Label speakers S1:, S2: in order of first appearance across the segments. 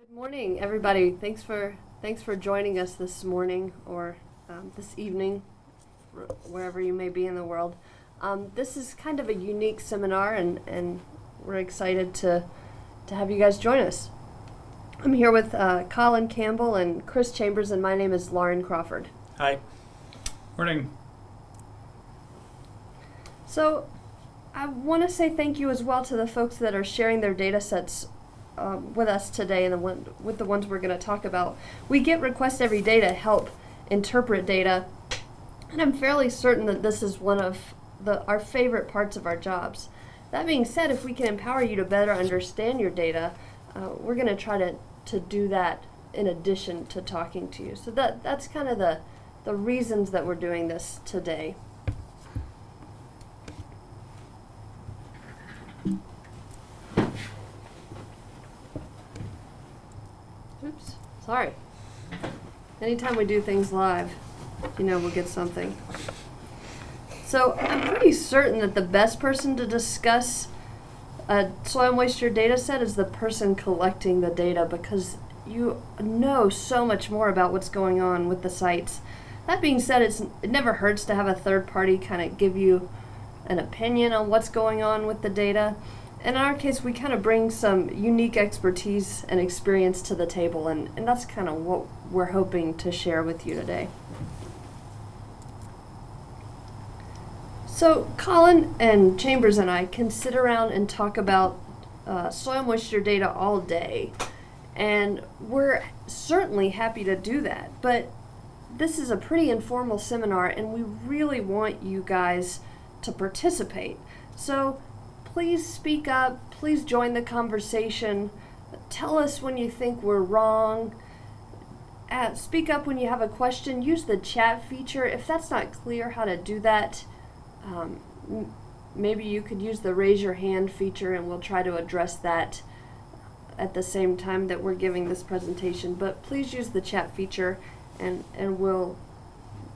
S1: Good morning, everybody. Thanks for thanks for joining us this morning or um, this evening, wherever you may be in the world. Um, this is kind of a unique seminar, and, and we're excited to to have you guys join us. I'm here with uh, Colin Campbell and Chris Chambers, and my name is Lauren Crawford.
S2: Hi.
S3: Morning.
S1: So, I want to say thank you as well to the folks that are sharing their data sets um, with us today and the one, with the ones we're going to talk about. We get requests every day to help interpret data, and I'm fairly certain that this is one of the, our favorite parts of our jobs. That being said, if we can empower you to better understand your data, uh, we're going to try to, to do that in addition to talking to you. So that, that's kind of the, the reasons that we're doing this today. Oops, sorry. Anytime we do things live, you know we'll get something. So I'm pretty certain that the best person to discuss a soil moisture data set is the person collecting the data because you know so much more about what's going on with the sites. That being said, it's, it never hurts to have a third party kind of give you an opinion on what's going on with the data. In our case, we kind of bring some unique expertise and experience to the table, and, and that's kind of what we're hoping to share with you today. So, Colin and Chambers and I can sit around and talk about uh, soil moisture data all day, and we're certainly happy to do that. But this is a pretty informal seminar, and we really want you guys to participate. So, please speak up, please join the conversation. Tell us when you think we're wrong. Uh, speak up when you have a question. Use the chat feature. If that's not clear how to do that, um, maybe you could use the raise your hand feature and we'll try to address that at the same time that we're giving this presentation. But please use the chat feature and, and we'll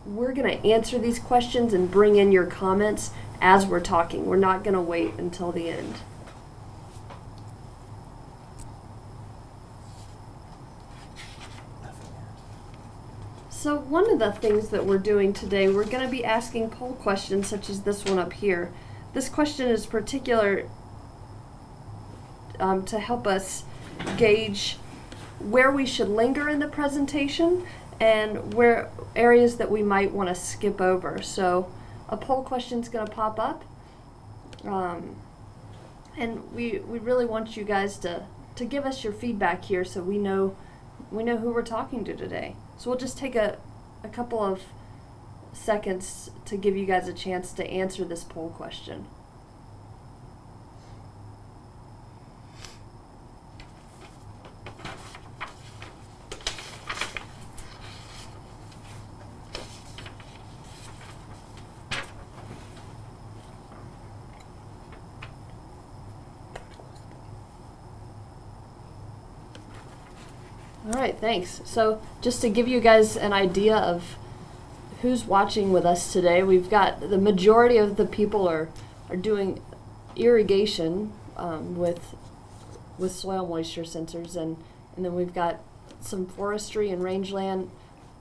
S1: we're going to answer these questions and bring in your comments as we're talking. We're not going to wait until the end. So, one of the things that we're doing today, we're going to be asking poll questions such as this one up here. This question is particular um, to help us gauge where we should linger in the presentation and where areas that we might want to skip over. So, a poll question is going to pop up. Um, and we, we really want you guys to, to give us your feedback here so we know we know who we're talking to today. So we'll just take a, a couple of seconds to give you guys a chance to answer this poll question. Right, thanks. So, just to give you guys an idea of who's watching with us today, we've got the majority of the people are are doing irrigation um, with with soil moisture sensors, and and then we've got some forestry and rangeland,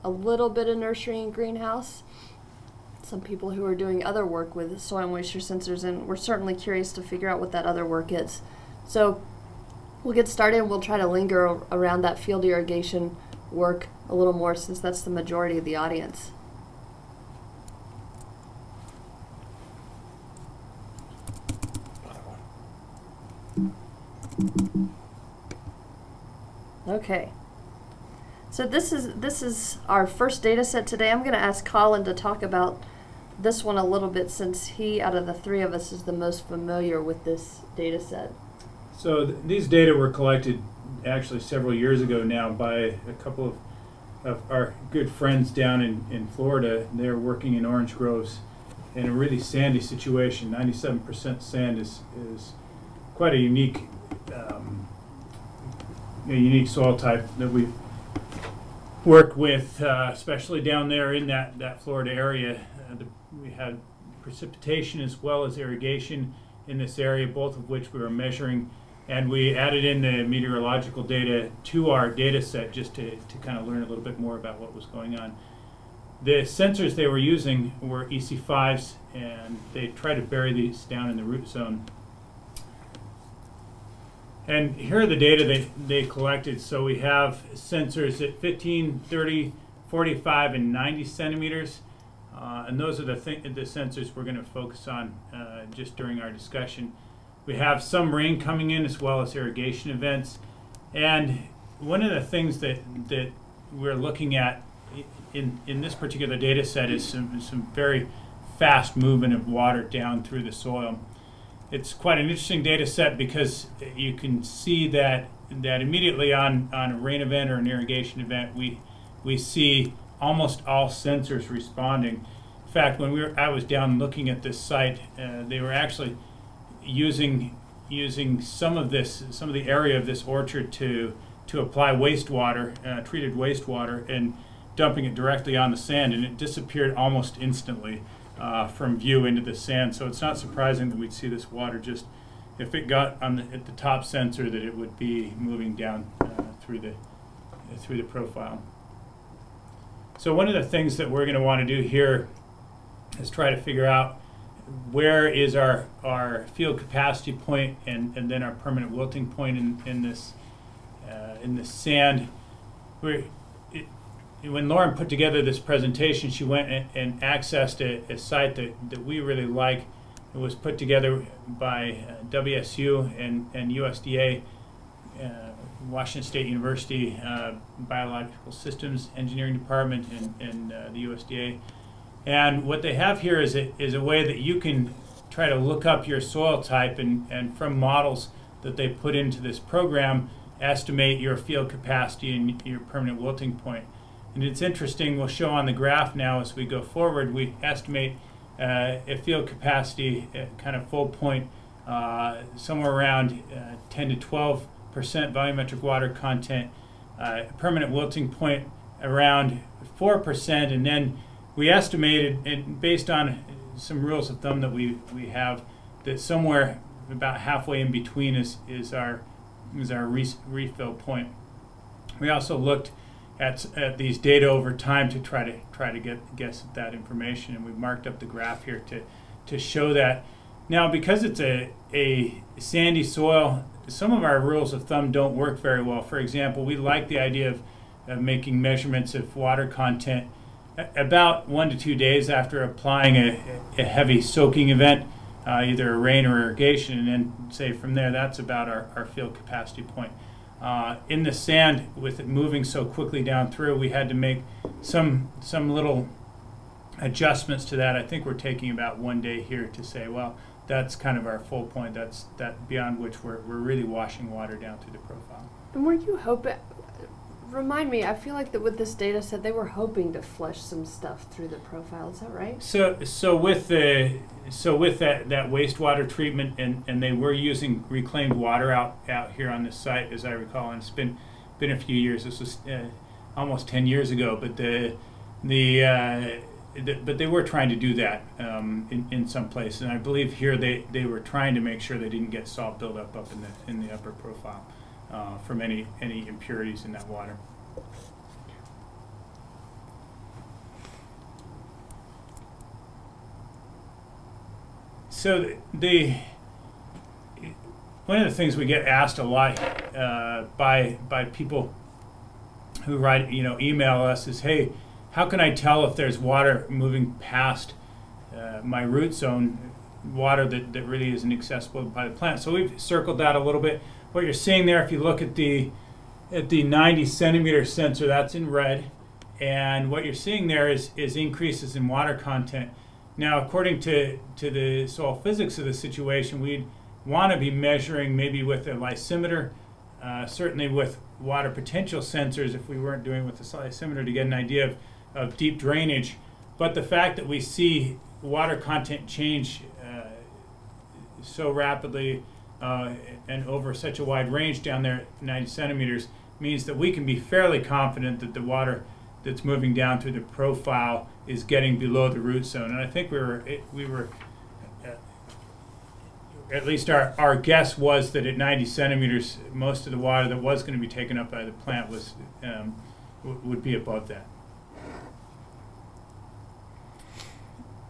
S1: a little bit of nursery and greenhouse. Some people who are doing other work with soil moisture sensors, and we're certainly curious to figure out what that other work is. So, We'll get started and we'll try to linger around that field irrigation work a little more since that's the majority of the audience. Okay. So this is this is our first data set today. I'm going to ask Colin to talk about this one a little bit since he out of the three of us is the most familiar with this data set.
S3: So th- these data were collected actually several years ago now by a couple of, of our good friends down in, in Florida. They're working in orange groves in a really sandy situation. 97% sand is, is quite a unique, um, a unique soil type that we've worked with, uh, especially down there in that, that Florida area. Uh, the, we had precipitation as well as irrigation in this area, both of which we were measuring And we added in the meteorological data to our data set just to, to kind of learn a little bit more about what was going on. The sensors they were using were EC5s, and they tried to bury these down in the root zone. And here are the data they, they collected. So we have sensors at 15, 30, 45, and 90 centimeters. Uh, and those are the, th the sensors we're going to focus on uh, just during our discussion. We have some rain coming in as well as irrigation events. And one of the things that, that we're looking at in, in this particular data set is some, some very fast movement of water down through the soil. It's quite an interesting data set because you can see that that immediately on, on a rain event or an irrigation event, we, we see almost all sensors responding. In fact, when we were, I was down looking at this site, uh, they were actually using using some of this, some of the area of this orchard to to apply wastewater, uh, treated wastewater, and dumping it directly on the sand, and it disappeared almost instantly uh, from view into the sand. So it's not surprising that we'd see this water just, if it got on the, at the top sensor, that it would be moving down uh, through the through the profile. So one of the things that we're going to want to do here is try to figure out where is our, our field capacity point and, and then our permanent wilting point in, in this uh, in this sand. We're, it, when Lauren put together this presentation, she went and, and accessed a, a, site that, that we really like. It was put together by uh, WSU and, and USDA, uh, Washington State University uh, Biological Systems Engineering Department and, and uh, the USDA. And what they have here is a, is a way that you can try to look up your soil type and, and from models that they put into this program, estimate your field capacity and your permanent wilting point. And it's interesting, we'll show on the graph now as we go forward, we estimate uh, a field capacity at kind of full point uh, somewhere around uh, 10 to 12 percent volumetric water content, uh, permanent wilting point around 4 percent, and then we estimated, and based on some rules of thumb that we, we have, that somewhere about halfway in between is, is our, is our re refill point. We also looked at, at these data over time to try to try to get guess at that information, and we've marked up the graph here to, to show that. Now, because it's a, a sandy soil, some of our rules of thumb don't work very well. For example, we like the idea of, of making measurements of water content about one to two days after applying a, a heavy soaking event, uh, either a rain or irrigation, and then say from there, that's about our, our field capacity point. Uh, in the sand, with it moving so quickly down through, we had to make some some little adjustments to that. I think we're taking about one day here to say, well, that's kind of our full point. That's that beyond which we're, we're really washing water down through the profile.
S1: And were you hoping remind me, I feel like that with this data set, they were hoping to flush some stuff through the profile. Is that right?
S3: So, so with the so with that, that wastewater treatment, and, and they were using reclaimed water out out here on this site, as I recall, and it's been been a few years. This was uh, almost ten years ago, but the the, uh, the but they were trying to do that um, in in some places, and I believe here they they were trying to make sure they didn't get salt buildup up in the in the upper profile uh, from any, any impurities in that water. So the, one of the things we get asked a lot uh, by by people who write you know email us is hey how can I tell if there's water moving past uh, my root zone water that, that really isn't accessible by the plant so we've circled that a little bit what you're seeing there, if you look at the at the 90 centimeter sensor, that's in red, and what you're seeing there is is increases in water content. Now, according to to the soil physics of the situation, we'd want to be measuring maybe with a lysimeter, uh, certainly with water potential sensors if we weren't doing with the lysimeter to get an idea of, of deep drainage. But the fact that we see water content change uh, so rapidly uh, and over such a wide range down there, 90 centimeters, means that we can be fairly confident that the water that's moving down through the profile is getting below the root zone. And I think we were, it, we were, uh, at least our, our guess was that at 90 centimeters, most of the water that was going to be taken up by the plant was um, would be above that.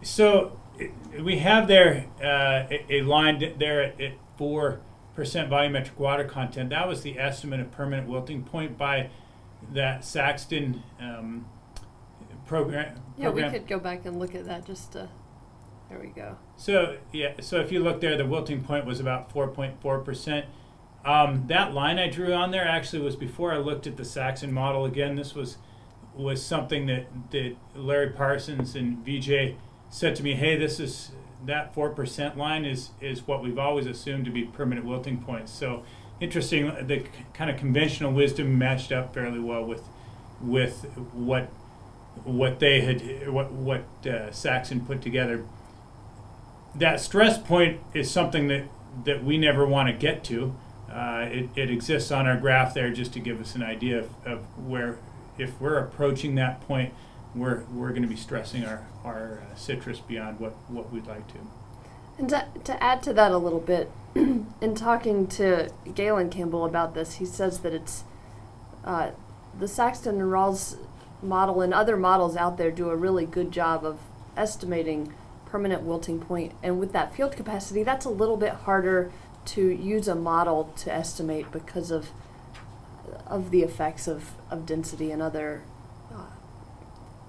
S3: So i- we have there uh, a, a line there at, at four percent volumetric water content. That was the estimate of permanent wilting point by that Saxton um, program.
S1: Yeah, we could go back and look at that just to, there we go.
S3: So yeah, so if you look there, the wilting point was about four point four percent. Um, that line I drew on there actually was before I looked at the Saxton model again. This was was something that that Larry Parsons and VJ said to me, "Hey, this is that four percent line is is what we've always assumed to be permanent wilting points." So interesting, the k- kind of conventional wisdom matched up fairly well with with what what they had what what uh, Saxton put together that stress point is something that, that we never want to get to. Uh, it, it exists on our graph there just to give us an idea of, of where, if we're approaching that point, we're, we're going to be stressing our, our uh, citrus beyond what, what we'd like to.
S1: And to, to add to that a little bit, in talking to Gaylon Campbell about this, he says that it's uh, the Saxton and Rawls model and other models out there do a really good job of estimating permanent wilting point. And with that field capacity, that's a little bit harder to use a model to estimate because of of the effects of, of density and other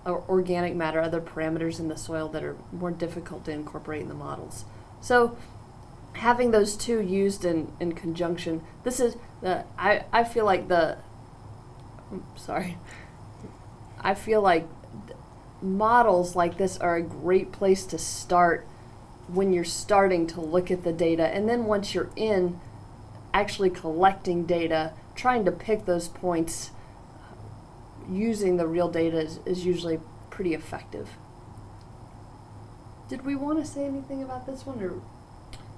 S1: organic matter, other parameters in the soil that are more difficult to incorporate in the models. So having those two used in, in conjunction, this is the I, I feel like the sorry. I feel like models like this are a great place to start when you're starting to look at the data and then once you're in actually collecting data, trying to pick those points using the real data is, is usually pretty effective. Did we want to say anything about this one or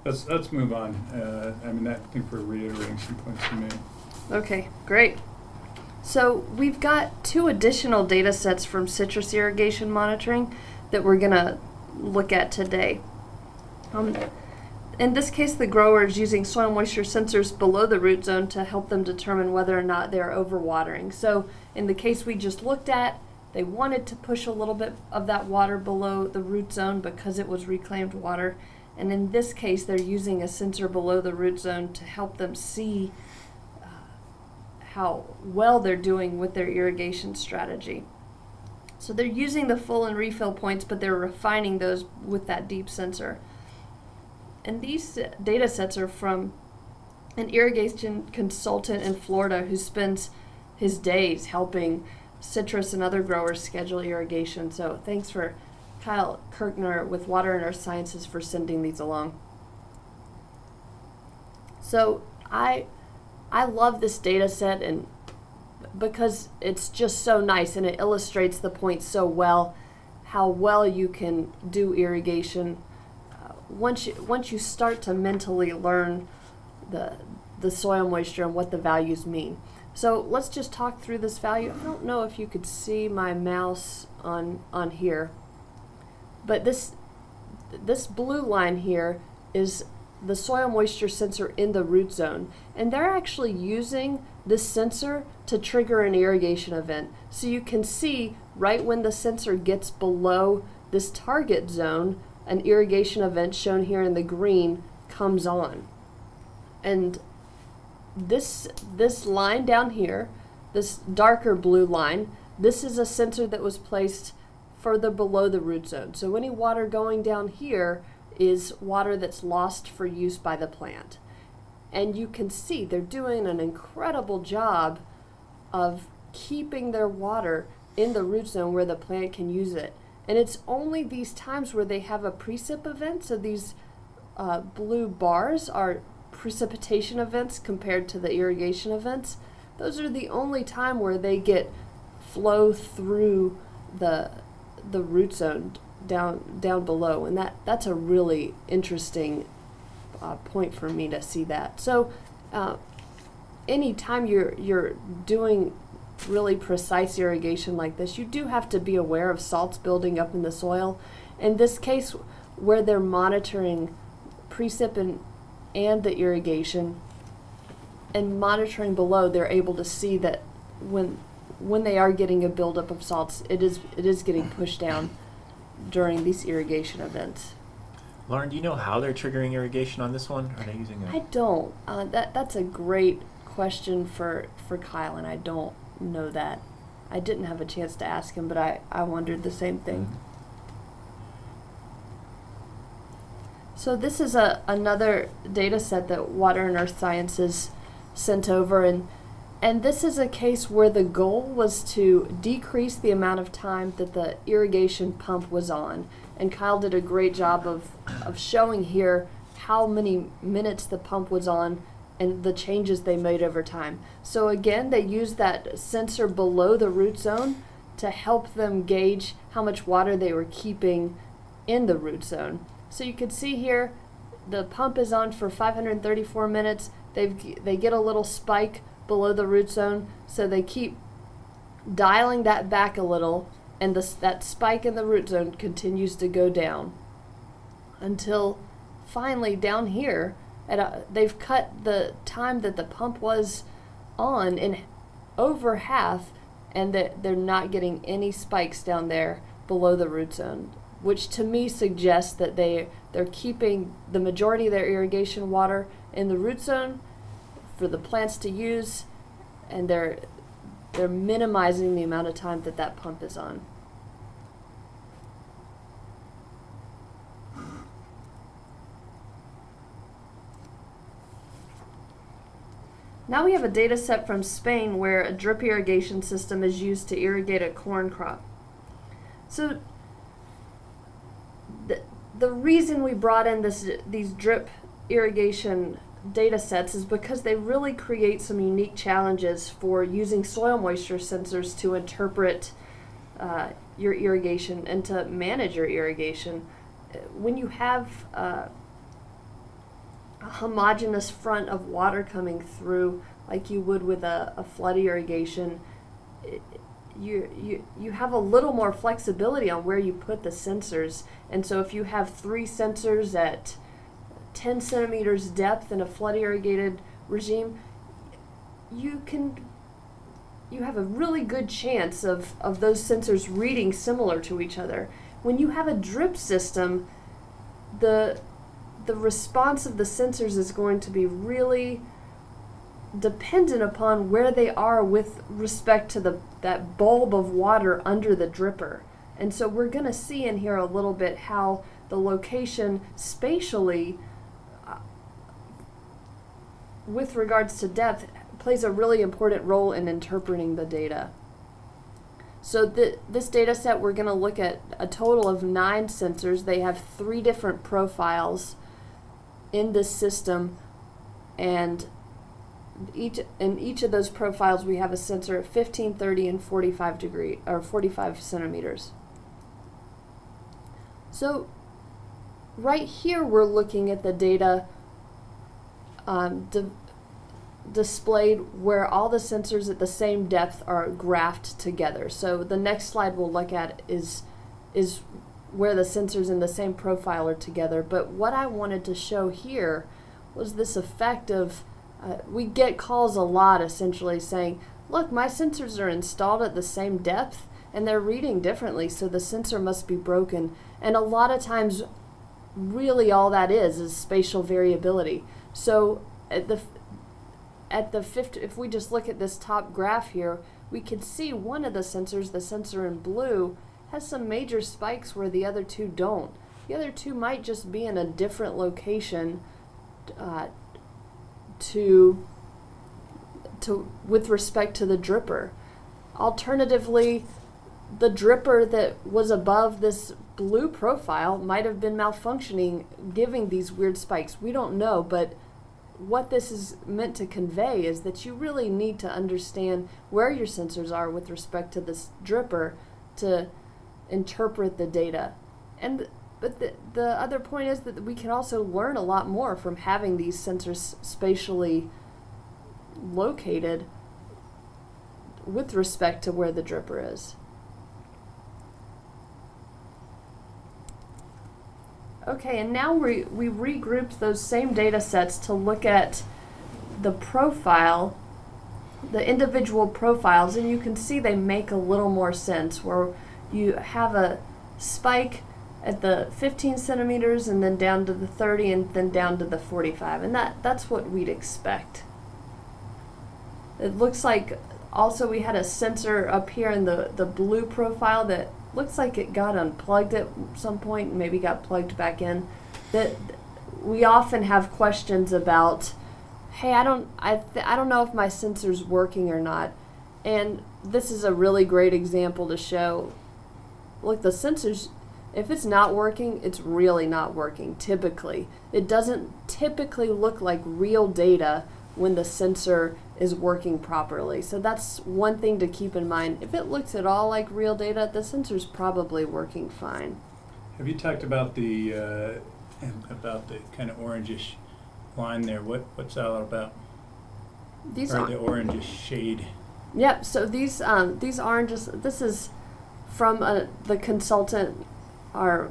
S3: Let's, let's move on. Uh, I mean, that, I think we're reiterating some points you made.
S1: Okay, great. So we've got two additional data sets from citrus irrigation monitoring that we're gonna look at today. Um, in this case, the grower is using soil moisture sensors below the root zone to help them determine whether or not they're overwatering. So in the case we just looked at, they wanted to push a little bit of that water below the root zone because it was reclaimed water. And in this case, they're using a sensor below the root zone to help them see uh, how well they're doing with their irrigation strategy. So they're using the full and refill points, but they're refining those with that deep sensor. And these data sets are from an irrigation consultant in Florida who spends his days helping citrus and other growers schedule irrigation. So thanks for Kyle Kirkner with Water and Earth Sciences for sending these along. So I I love this data set and because it's just so nice and it illustrates the point so well how well you can do irrigation uh, once you once you start to mentally learn the the soil moisture and what the values mean. So let's just talk through this value. I don't know if you could see my mouse on on here. But this this blue line here is the soil moisture sensor in the root zone. And they're actually using this sensor to trigger an irrigation event. So you can see right when the sensor gets below this target zone, an irrigation event shown here in the green comes on. And this this line down here, this darker blue line, this is a sensor that was placed further below the root zone. So any water going down here is water that's lost for use by the plant. And you can see they're doing an incredible job of keeping their water in the root zone where the plant can use it. And it's only these times where they have a precip event, so these uh, blue bars are precipitation events compared to the irrigation events. Those are the only time where they get flow through the the root zone down down below, and that that's a really interesting uh, point for me to see that. So, uh, anytime you're you're doing really precise irrigation like this, you do have to be aware of salts building up in the soil. In this case, where they're monitoring precip and and the irrigation. And monitoring below, they're able to see that when when they are getting a buildup of salts, it is it is getting pushed down during these irrigation events.
S2: Lauren, do you know how they're triggering irrigation on this one? Are they using a
S1: I don't. Uh, that that's a great question for for Kyle, and I don't know that. I didn't have a chance to ask him, but I I wondered the same thing. So this is a another data set that Water and Earth Sciences sent over and and this is a case where the goal was to decrease the amount of time that the irrigation pump was on. And Kyle did a great job of, of showing here how many minutes the pump was on and the changes they made over time. So again, they used that sensor below the root zone to help them gauge how much water they were keeping in the root zone. So you can see here, the pump is on for 534 minutes. They've, they get a little spike below the root zone, so they keep dialing that back a little, and the, that spike in the root zone continues to go down until finally down here, at a, they've cut the time that the pump was on in over half, and that they're not getting any spikes down there below the root zone, which to me suggests that they they're keeping the majority of their irrigation water in the root zone for the plants to use, and they're they're minimizing the amount of time that that pump is on. Now we have a data set from Spain where a drip irrigation system is used to irrigate a corn crop. So the, reason we brought in this these drip irrigation data sets is because they really create some unique challenges for using soil moisture sensors to interpret uh, your irrigation and to manage your irrigation. When you have uh, a homogeneous front of water coming through, like you would with a, a flood irrigation, it, you, you, you have a little more flexibility on where you put the sensors. And so if you have three sensors at 10 centimeters depth in a flood irrigated regime, you can you have a really good chance of, of those sensors reading similar to each other. When you have a drip system, the the response of the sensors is going to be really dependent upon where they are with respect to the that bulb of water under the dripper. And so we're going to see in here a little bit how the location spatially uh, with regards to depth, plays a really important role in interpreting the data. So th this data set, we're going to look at a total of nine sensors. They have three different profiles in this system, and each in each of those profiles, we have a sensor at 15, 30, and 45 degree or 45 centimeters. So right here, we're looking at the data um, di displayed where all the sensors at the same depth are graphed together. So the next slide we'll look at is is where the sensors in the same profile are together. But what I wanted to show here was this effect of uh, we get calls a lot essentially saying, look, my sensors are installed at the same depth and they're reading differently, so the sensor must be broken. And a lot of times, really all that is is spatial variability. So at the at the 50, if we just look at this top graph here, we can see one of the sensors, the sensor in blue, has some major spikes where the other two don't. The other two might just be in a different location uh, to to with respect to the dripper. Alternatively, the dripper that was above this blue profile might have been malfunctioning, giving these weird spikes. We don't know, but what this is meant to convey is that you really need to understand where your sensors are with respect to this dripper to interpret the data. And but the, the other point is that we can also learn a lot more from having these sensors spatially located with respect to where the dripper is. Okay, and now we, we regrouped those same data sets to look at the profile, the individual profiles, and you can see they make a little more sense where you have a spike at the 15 centimeters and then down to the 30 and then down to the 45 and that that's what we'd expect. It looks like also we had a sensor up here in the the blue profile that looks like it got unplugged at some point and maybe got plugged back in that we often have questions about hey i don't i i don't know if my sensor's working or not. And this is a really great example to show look the sensors if it's not working it's really not working typically it doesn't typically look like real data when the sensor is working properly so that's one thing to keep in mind if it looks at all like real data the sensor's probably working fine
S3: Have you talked about the, uh, about the kind of orangish line there? What, what's that all about?
S1: these
S3: Or
S1: are
S3: the orangish shade?
S1: Yep. So these um, these oranges. This is from uh, the consultant, our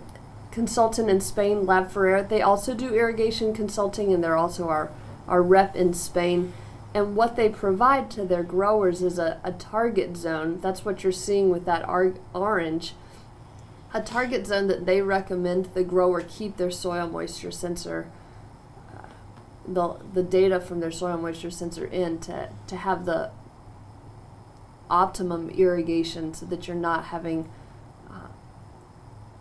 S1: consultant in Spain, Lab Ferrer. They also do irrigation consulting, and they're also our our rep in Spain. And what they provide to their growers is a, a target zone. That's what you're seeing with that orange. A target zone that they recommend the grower keep their soil moisture sensor uh, the the data from their soil moisture sensor in to to have the optimum irrigation so that you're not having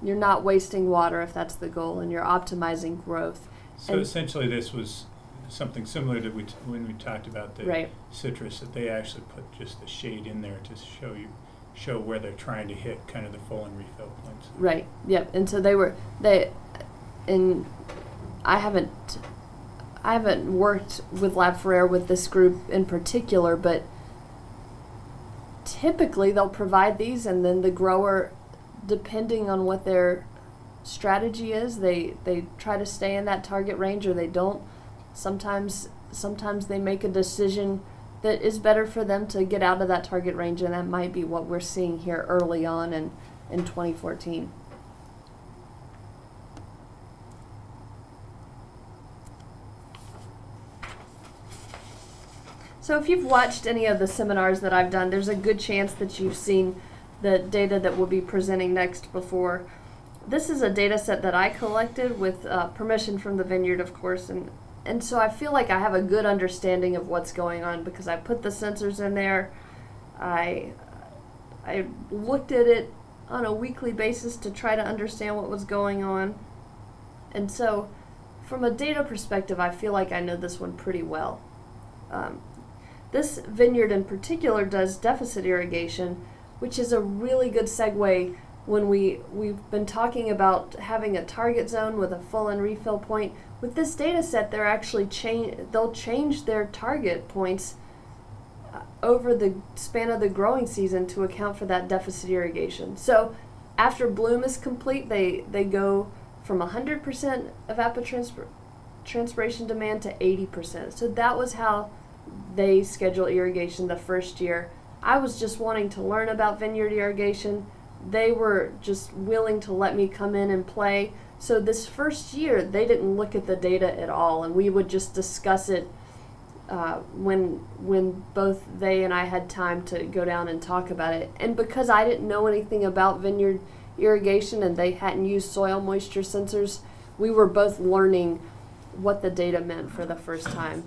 S1: you're not wasting water if that's the goal and you're optimizing growth
S3: So
S1: And-
S3: essentially, this was something similar to we t- when we talked about the
S1: right
S3: citrus, that they actually put just the shade in there to show you, show where they're trying to hit kind of the full and refill points.
S1: right yep and so they were they and i haven't i haven't worked with lab ferrer with this group in particular but typically they'll provide these and then the grower depending on what their strategy is they they try to stay in that target range or they don't. Sometimes sometimes they make a decision that is better for them to get out of that target range and that might be what we're seeing here early on in in 2014 So if you've watched any of the seminars that I've done, there's a good chance that you've seen the data that we'll be presenting next before. This is a data set that I collected with uh, permission from the vineyard, of course, and and so I feel like I have a good understanding of what's going on because I put the sensors in there. I I looked at it on a weekly basis to try to understand what was going on. And so from a data perspective, I feel like I know this one pretty well. Um, this vineyard in particular does deficit irrigation, which is a really good segue when we we've been talking about having a target zone with a full and refill point. With this data set, they're actually change they'll change their target points uh, over the span of the growing season to account for that deficit irrigation. So after bloom is complete, they they go from 100% of evapotranspiration demand to 80%. So that was how they schedule irrigation the first year. I was just wanting to learn about vineyard irrigation. They were just willing to let me come in and play. So this first year, they didn't look at the data at all, and we would just discuss it uh, when when both they and I had time to go down and talk about it. And because I didn't know anything about vineyard irrigation and they hadn't used soil moisture sensors, we were both learning what the data meant for the first time.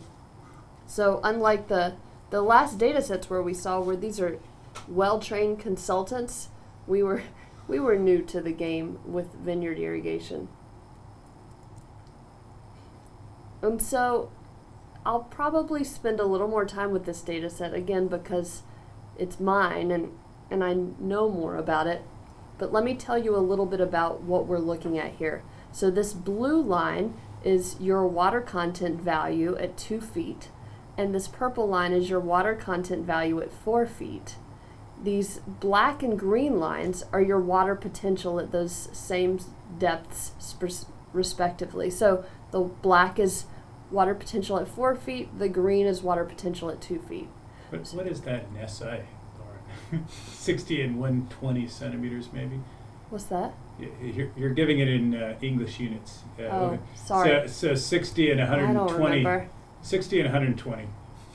S1: So unlike the the last data sets where we saw where these are well trained consultants, we were we were new to the game with vineyard irrigation. And so I'll probably spend a little more time with this data set again because it's mine and, and I know more about it. But let me tell you a little bit about what we're looking at here. So this blue line is your water content value at two feet, and this purple line is your water content value at four feet. These black and green lines are your water potential at those same depths respectively. So the black is water potential at four feet, the green is water potential at two feet.
S3: What, what is that in SI, Lauren? 60 and 120 centimeters, maybe?
S1: What's that?
S3: you're, you're giving it in uh, English units. Uh,
S1: Oh, sorry.
S3: So, so 60 and
S1: I don't
S3: 120.
S1: Remember.
S3: 60 and 120.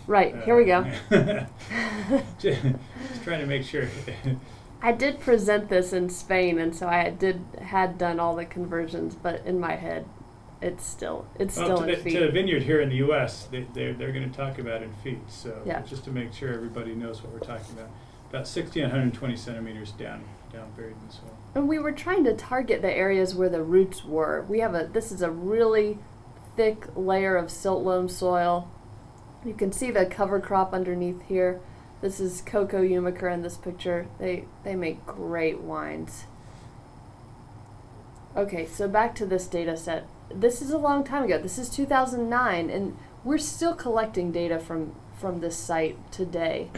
S1: Right, uh, here we go.
S3: Just trying to make sure.
S1: I did present this in Spain, and so I did had done all the conversions, but in my head, it's still it's
S3: Well,
S1: still
S3: to,
S1: in
S3: the,
S1: feet.
S3: to a vineyard here in the U.S., they, they're, they're going to talk about in feet. So
S1: Yeah.
S3: just to make sure everybody knows what we're talking about. About 60 and 120 centimeters down, down buried in the soil.
S1: And we were trying to target the areas where the roots were. We have a this is a really thick layer of silt loam soil. You can see the cover crop underneath here. This is Coco Umiker in this picture. They they make great wines. Okay, so back to this data set. This is a long time ago. This is 2009 and we're still collecting data from from this site today.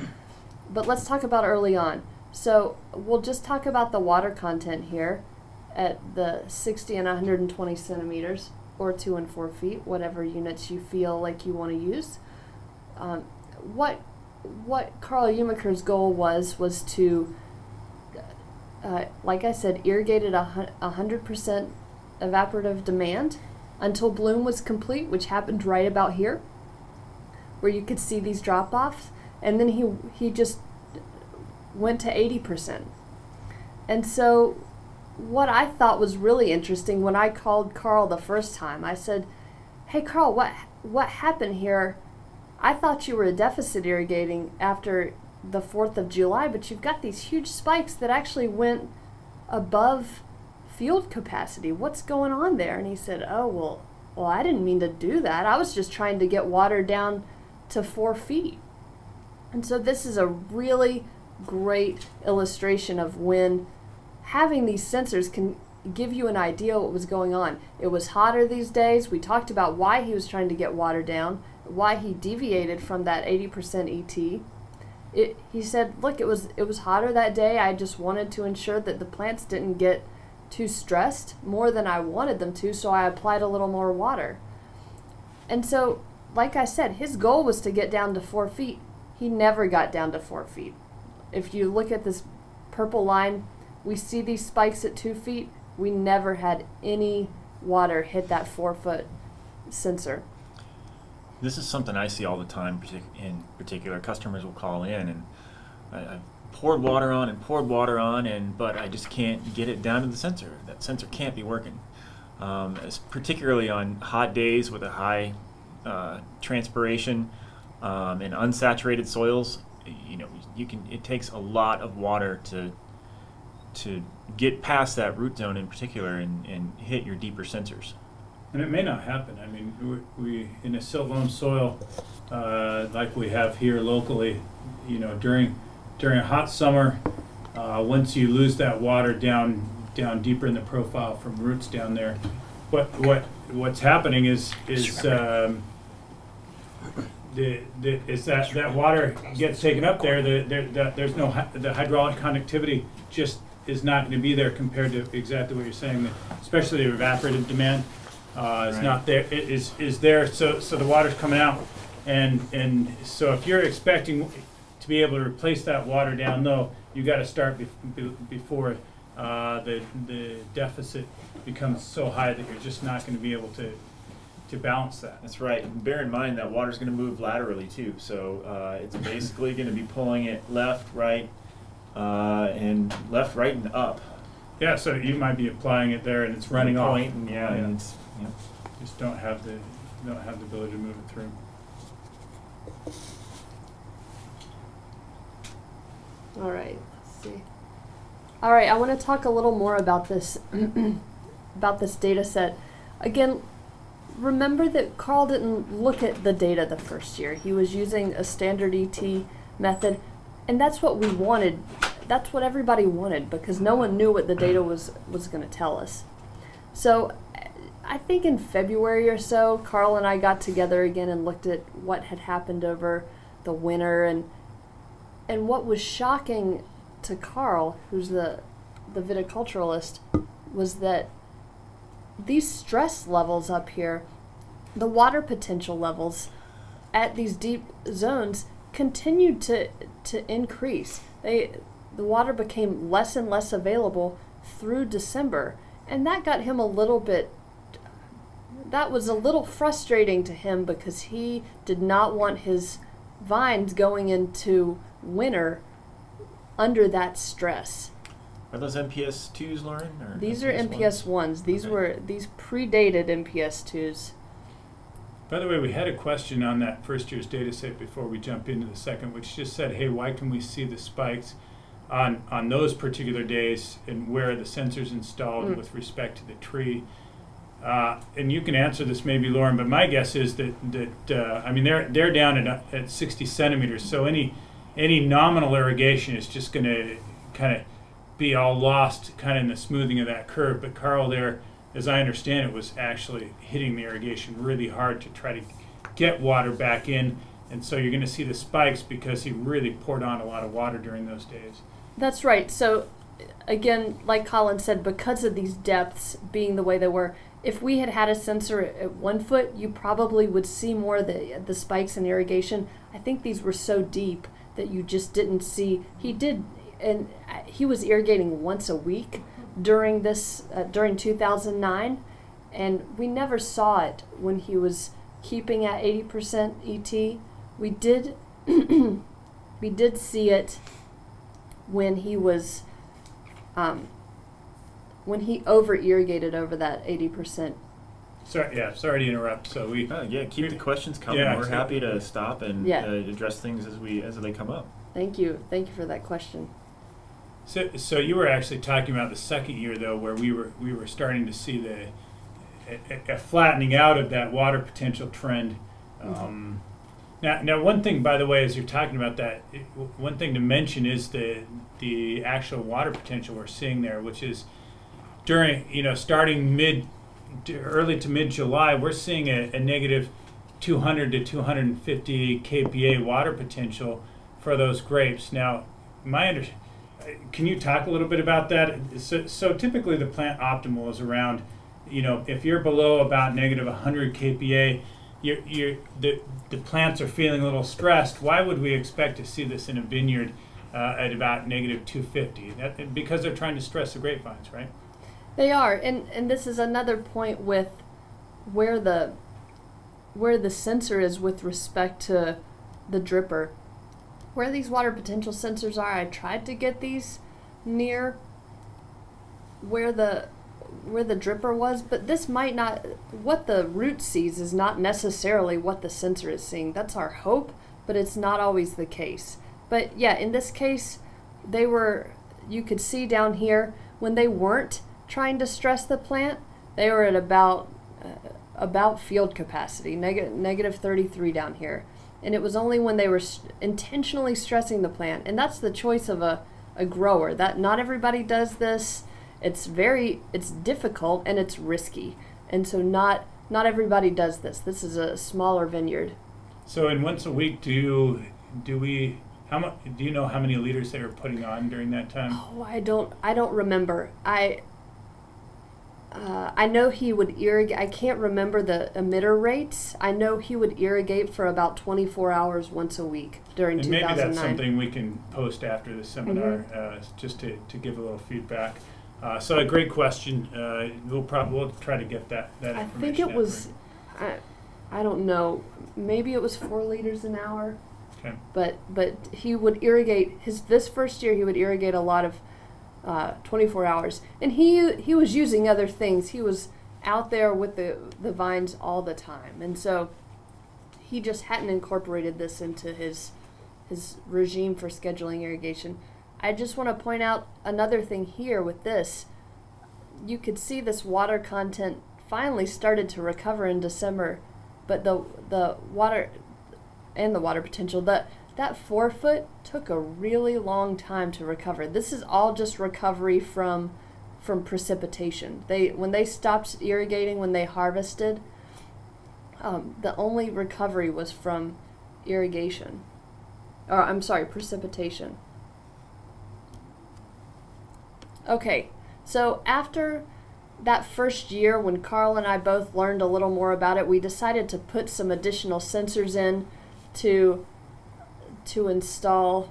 S1: But let's talk about early on. So we'll just talk about the water content here at the 60 and 120 centimeters, or 2 and 4 feet, whatever units you feel like you want to use. Um, what what Karl Umiker's goal was was to, uh, like I said, irrigate at a 100% evaporative demand until bloom was complete, which happened right about here, where you could see these drop offs. And then he he just went to 80%. And so, what I thought was really interesting when I called Karl the first time, I said, "Hey Karl, what what happened here? I thought you were a deficit irrigating after the 4th of July, but you've got these huge spikes that actually went above field capacity. What's going on there?" And he said, "Oh, well, well, I didn't mean to do that. I was just trying to get water down to 4 feet." And so this is a really great illustration of when having these sensors can give you an idea what was going on. It was hotter these days. We talked about why he was trying to get water down, why he deviated from that 80% ET. It, he said, "Look, it was it was hotter that day. I just wanted to ensure that the plants didn't get too stressed more than I wanted them to, so I applied a little more water." And so, like I said, his goal was to get down to 4 feet. He never got down to 4 feet if you look at this purple line, we see these spikes at two feet. We never had any water hit that four foot sensor.
S2: This is something I see all the time. In particular, customers will call in and I, I've poured water on and poured water on, and but I just can't get it down to the sensor. That sensor can't be working. Um, particularly on hot days with a high uh, transpiration um, and unsaturated soils, you know, you can. It takes a lot of water to to get past that root zone in particular and, and hit your deeper sensors.
S3: And it may not happen. I mean, we, we in a silt loam soil, uh, like we have here locally, you know, during during a hot summer, uh, once you lose that water down down deeper in the profile from roots down there, what what what's happening is is um, the, the is that that water gets taken up there. The, there the, there's no the hydraulic conductivity just is not going to be there compared to exactly what you're saying, the- especially the evaporative demand. Uh, is
S2: Right.
S3: not there. It is is there. So so the water's coming out, and and so if you're expecting to be able to replace that water down low, you got to start be, before uh, the the deficit becomes so high that you're just not going to be able to to balance that.
S2: That's right. And bear in mind that water's going to move laterally too. So uh, it's basically going to be pulling it left, right, uh, and left, right, and up.
S3: Yeah, so you might be applying it there and it's running off.
S2: Point, and yeah, and it's you know,
S3: Just don't have the don't have the ability to move it through.
S1: All right, let's see. All right, I want to talk a little more about this about this data set. Again, remember that Karl didn't look at the data the first year. He was using a standard ET method, and that's what we wanted. That's what everybody wanted because no one knew what the data was was going to tell us. So, I think in February or so, Karl and I got together again and looked at what had happened over the winter and and what was shocking to Karl, who's the the viticulturalist, was that these stress levels up here, the water potential levels at these deep zones continued to to increase. They the water became less and less available through December. And that got him a little bit that was a little frustrating to him because he did not want his vines going into winter under that stress.
S2: Are those MPS twos, Lauren? Or
S1: These are
S2: MPS
S1: MPS ones. These
S2: Okay.
S1: were these predated MPS twos.
S3: By the way, we had a question on that first year's data set before we jump into the second, which just said, hey, why can we see the spikes on, on those particular days and where the sensors installed
S1: Mm.
S3: with respect to the tree? Uh, and you can answer this maybe, Lauren, but my guess is that, that uh, I mean, they're, they're down at, at 60 centimeters, so any, any nominal irrigation is just going to kind of be all lost kind of in the smoothing of that curve. But Karl there, as I understand it, was actually hitting the irrigation really hard to try to get water back in. And so you're going to see the spikes because he really poured on a lot of water during those days.
S1: That's right. So, again, like Colin said, because of these depths being the way they were, if we had had a sensor at one foot, you probably would see more of the the spikes in irrigation. I think these were so deep that you just didn't see. He did, and uh, he was irrigating once a week during this uh, during 2009, and we never saw it when he was keeping at 80% ET. We did, we did see it when he was um, when he over irrigated over that 80%
S3: Sorry, yeah, sorry to interrupt. So we,
S2: Oh, yeah, keep the questions coming.
S3: Yeah,
S2: We're
S3: so-
S2: happy to stop and
S1: Yeah.
S2: uh, address things as we as they come up.
S1: thank you thank you for that question
S3: so, so you were actually talking about the second year though, where we were we were starting to see the a, a flattening out of that water potential trend. Um, now, now one thing, by the way, as you're talking about that, one thing to mention is the the actual water potential we're seeing there, which is during you know starting mid early to mid July, we're seeing a, a negative 200 to 250 kPa water potential for those grapes. Now, my under, can you talk a little bit about that? So, so typically the plant optimal is around, you know, if you're below about negative 100 kPa, you're, you're, the, the plants are feeling a little stressed. Why would we expect to see this in a vineyard uh, at about negative 250? That, because they're trying to stress the grapevines, right?
S1: They are, and and this is another point with where the where the sensor is with respect to the dripper. Where these water potential sensors are, I tried to get these near where the where the dripper was, but this might not what the root sees is not necessarily what the sensor is seeing. That's our hope, but it's not always the case. But yeah, in this case, they were you could see down here when they weren't trying to stress the plant, they were at about uh, about field capacity, negative negative 33 down here. And it was only when they were s intentionally stressing the plant, and that's the choice of a, a grower. That not everybody does this. It's very it's difficult and it's risky, and so not not everybody does this. This is a smaller vineyard.
S3: So, in once a week, do you, do we how much do you know how many liters they were putting on during that time?
S1: Oh, I don't I don't remember. I uh, I know he would irrigate. I can't remember the emitter rates. I know he would irrigate for about 24 hours once a week during
S3: And maybe that's something we can post after the seminar, uh, just to, to give a little feedback. Uh, so a great question. Uh, we'll probably we'll try to get that that
S1: I
S3: information.
S1: think it
S3: out
S1: was, I, I don't know. Maybe it was four liters an hour.
S3: Okay.
S1: But but he would irrigate his this first year. He would irrigate a lot of, uh, 24 hours, and he he was using other things. He was out there with the the vines all the time, and so he just hadn't incorporated this into his his regime for scheduling irrigation. I just want to point out another thing here with this. You could see this water content finally started to recover in December, but the the water and the water potential that that four foot took a really long time to recover. This is all just recovery from from precipitation. They when they stopped irrigating when they harvested, um, the only recovery was from irrigation, or I'm sorry, precipitation. Okay, so after that first year, when Karl and I both learned a little more about it, we decided to put some additional sensors in to to install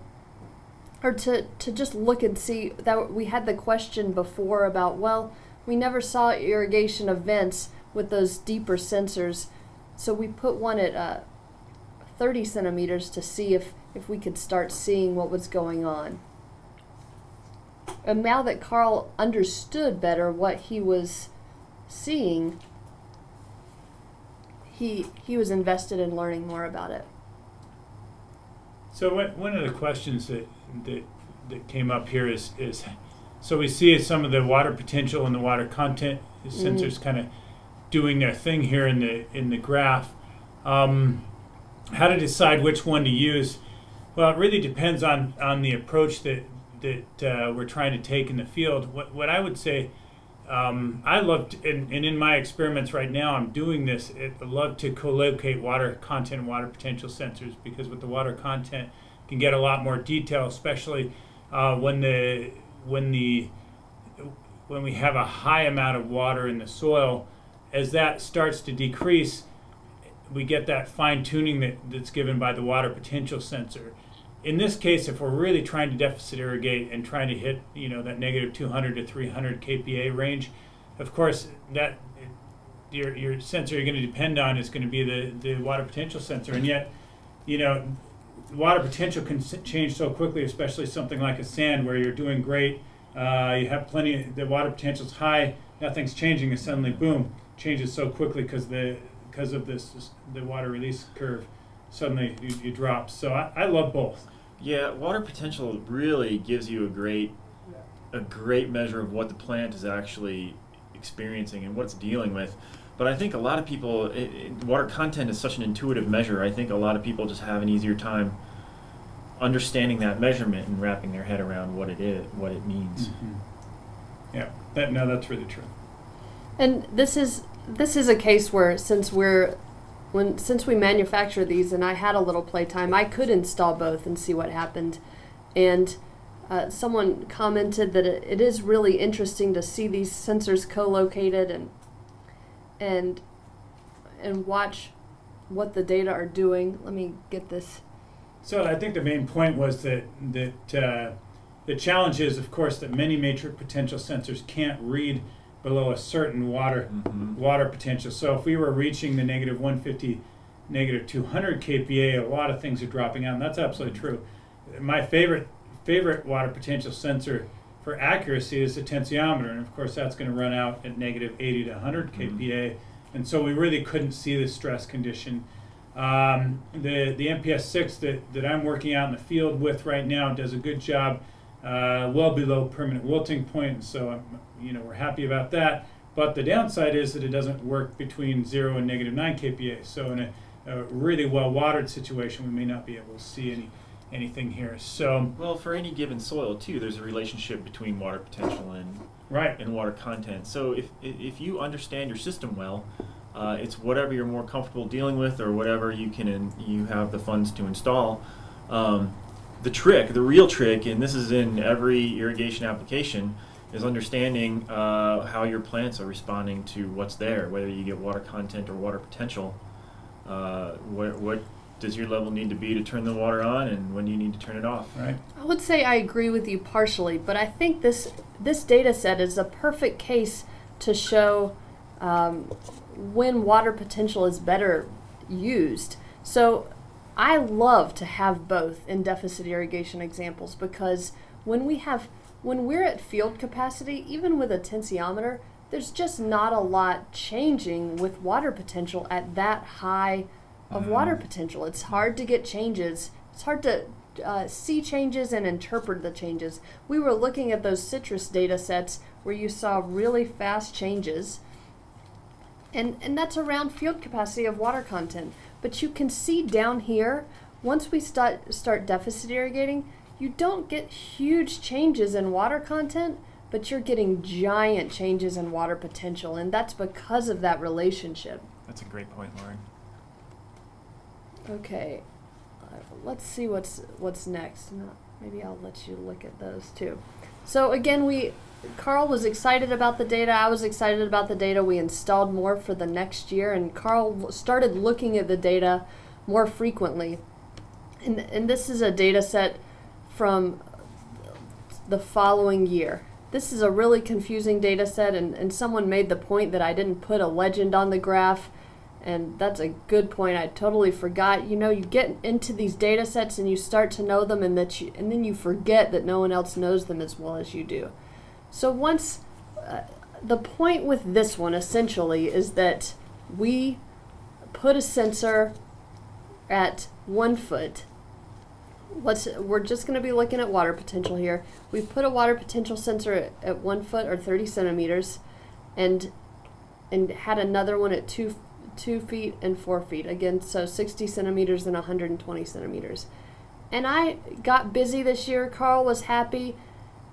S1: or to, to just look and see that we had the question before about well we never saw irrigation events with those deeper sensors. So we put one at uh, 30 centimeters to see if, if we could start seeing what was going on and now that Karl understood better what he was seeing he he was invested in learning more about it
S3: So one, one of the questions that, that, that came up here is, is, so we see some of the water potential and the water content sensors kind of doing their thing here in the, in the graph. Um, how to decide which one to use? Well, it really depends on, on the approach that, that uh, we're trying to take in the field. What, what I would say, um, I love, to, and, and in my experiments right now, I'm doing this. I love to co-locate water content and water potential sensors because with the water content, can get a lot more detail, especially uh, when the when the when we have a high amount of water in the soil. As that starts to decrease, we get that fine tuning that, that's given by the water potential sensor. In this case, if we're really trying to deficit irrigate and trying to hit, you know, that negative 200 to 300 kPa range, of course, that your, your sensor you're going to depend on is going to be the, the water potential sensor. And yet, you know, water potential can change so quickly, especially something like a sand where you're doing great, uh, you have plenty, the water potential's high, nothing's changing, and suddenly, boom, changes so quickly because the because of this the water release curve, suddenly you, you drop. So I, I love both.
S2: Yeah, water potential really gives you a great a great measure of what the plant is actually experiencing and what it's dealing with. But I think a lot of people, it, it, water content is such an intuitive measure. I think a lot of people just have an easier time understanding that measurement and wrapping their head around what it is, what it means. Mm-hmm.
S3: Yeah, that no, that's really true.
S1: And this is this is a case where since we're when since we manufacture these and I had a little playtime, I could install both and see what happened. And uh, someone commented that it, it is really interesting to see these sensors co-located and and and watch what the data are doing. Let me get this.
S3: So I think the main point was that that uh, the challenge is, of course, that many matrix potential sensors can't read below a certain water
S2: Mhm.
S3: water potential. So if we were reaching the negative 150, negative 200 kPa, a lot of things are dropping out, and that's absolutely true. My favorite favorite water potential sensor for accuracy is the tensiometer, and of course that's going to run out at negative 80 to 100
S2: Mhm.
S3: kPa, and so we really couldn't see the stress condition. Um, the the MPS 6 that, that I'm working out in the field with right now does a good job, uh, well below permanent wilting point, so I'm, you know we're happy about that. But the downside is that it doesn't work between zero and negative nine kPa. So in a, a really well watered situation, we may not be able to see any anything here. So
S2: Well, for any given soil too, there's a relationship between water potential and
S3: right,
S2: and water content. So if if you understand your system well, uh, it's whatever you're more comfortable dealing with, or whatever you can in, you have the funds to install. Um, the trick, the real trick, and this is in every irrigation application, is understanding uh, how your plants are responding to what's there, whether you get water content or water potential. Uh, what, what does your level need to be to turn the water on, and when do you need to turn it off?
S3: right.
S1: I would say I agree with you partially, but I think this this data set is a perfect case to show um, when water potential is better used. So I love to have both in deficit irrigation examples because when we have when we're at field capacity, even with a tensiometer, there's just not a lot changing with water potential at that high of water potential. It's hard to get changes. It's hard to uh, see changes and interpret the changes. We were looking at those citrus data sets where you saw really fast changes, and and that's around field capacity of water content. But you can see down here once we start start deficit irrigating, you don't get huge changes in water content, but you're getting giant changes in water potential, and that's because of that relationship.
S2: That's a great point, Lauren.
S1: Okay, uh, let's see what's what's next. No, maybe I'll let you look at those too. So again, we Karl was excited about the data. I was excited about the data. We installed more for the next year, and Karl started looking at the data more frequently. And and this is a data set from the following year. This is a really confusing data set, and, and someone made the point that I didn't put a legend on the graph, and that's a good point. I totally forgot. You know, you get into these data sets and you start to know them, and that you, and then you forget that no one else knows them as well as you do. So once uh, the point with this one essentially is that we put a sensor at one foot. Let's we're just going to be looking at water potential here. We put a water potential sensor at, at one foot or 30 centimeters, and and had another one at two two feet and four feet again, so 60 centimeters and 120 centimeters. And I got busy this year. Karl was happy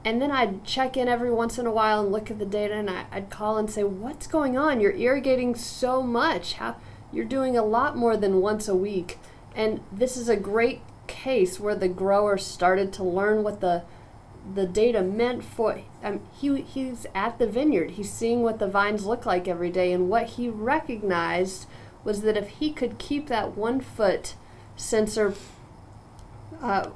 S1: and then I'd check in every once in a while and look at the data, and I, would call and say, "What's going on? You're irrigating so much. How you're doing a lot more than once a week." And this is a great case where the grower started to learn what the the data meant for. Um, he he's at the vineyard. He's seeing what the vines look like every day, and what he recognized was that if he could keep that one foot sensor uh,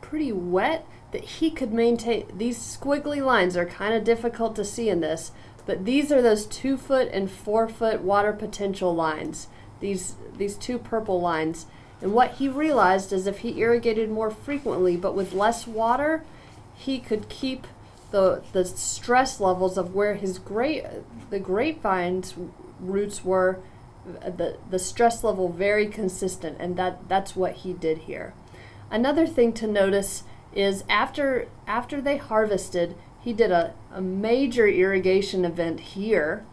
S1: pretty wet that he could maintain these squiggly lines are kind of difficult to see in this but these are those two foot and four foot water potential lines these these two purple lines. And what he realized is if he irrigated more frequently but with less water he could keep the the stress levels of where his grape the grapevines roots were the the stress level very consistent and that that's what he did here. Another thing to notice is after after they harvested, he did a, a major irrigation event here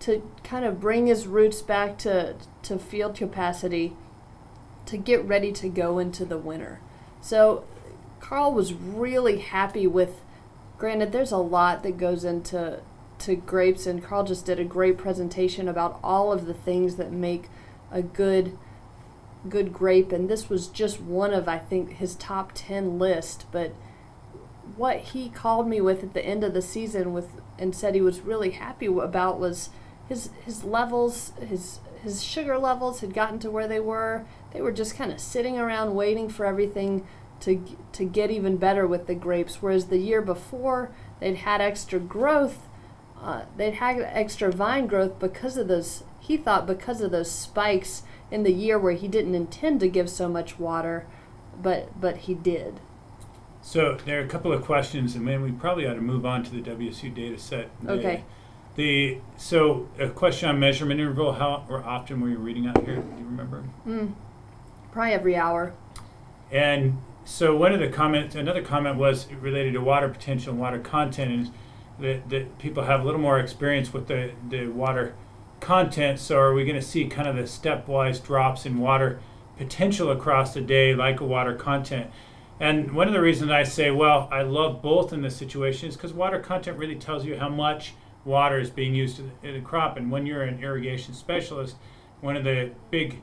S1: to kind of bring his roots back to, to field capacity to get ready to go into the winter. So Karl was really happy with granted there's a lot that goes into to grapes and Karl just did a great presentation about all of the things that make a good good grape, and this was just one of I think his top ten list. But what he called me with at the end of the season with and said he was really happy about was his his levels his his sugar levels had gotten to where they were. They were just kind of sitting around waiting for everything to to get even better with the grapes. Whereas the year before they'd had extra growth, uh, they'd had extra vine growth because of those. He thought because of those spikes in the year where he didn't intend to give so much water, but but he did.
S3: So there are a couple of questions, and then we probably ought to move on to the WSU data set.
S1: Okay.
S3: The, the so a question on measurement interval. How or often were you reading out here? Do you remember?
S1: Mm, probably every hour.
S3: And so one of the comments, another comment was related to water potential and water content, and that, that people have a little more experience with the, the water content. So are we going to see kind of the stepwise drops in water potential across the day like a water content? And one of the reasons I say, well, I love both in this situation is because water content really tells you how much water is being used in the crop. And when you're an irrigation specialist, one of the big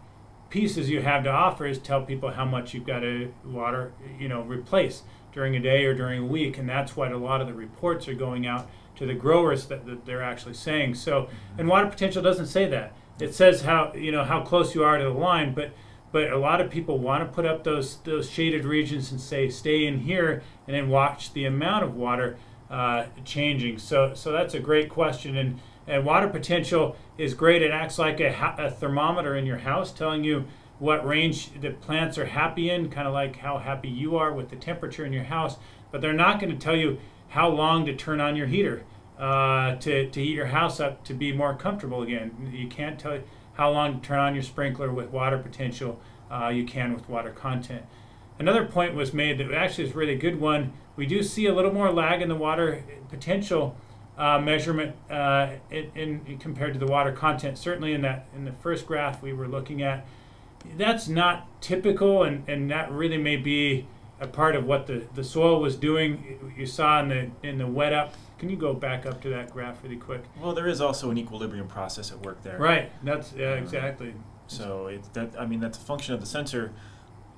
S3: pieces you have to offer is tell people how much you've got to water, you know, replace during a day or during a week. And that's what a lot of the reports are going out to the growers that, that they're actually saying. So, and water potential doesn't say that. It says how you know how close you are to the line, but but a lot of people want to put up those those shaded regions and say stay in here and then watch the amount of water uh, changing. So so that's a great question and. And water potential is great. It acts like a, a thermometer in your house, telling you what range the plants are happy in, kind of like how happy you are with the temperature in your house. But they're not going to tell you how long to turn on your heater uh, to, to heat your house up to be more comfortable again. You can't tell how long to turn on your sprinkler with water potential. Uh, you can with water content. Another point was made that actually is a really good one. We do see a little more lag in the water potential uh, measurement uh, in, in, compared to the water content. Certainly in that in the first graph we were looking at, that's not typical, and, and that really may be a part of what the, the soil was doing. You saw in the in the wet up. Can you go back up to that graph really quick?
S2: Well, there is also an equilibrium process at work there.
S3: Right. That's yeah, exactly.
S2: So it, that I mean that's a function of the sensor,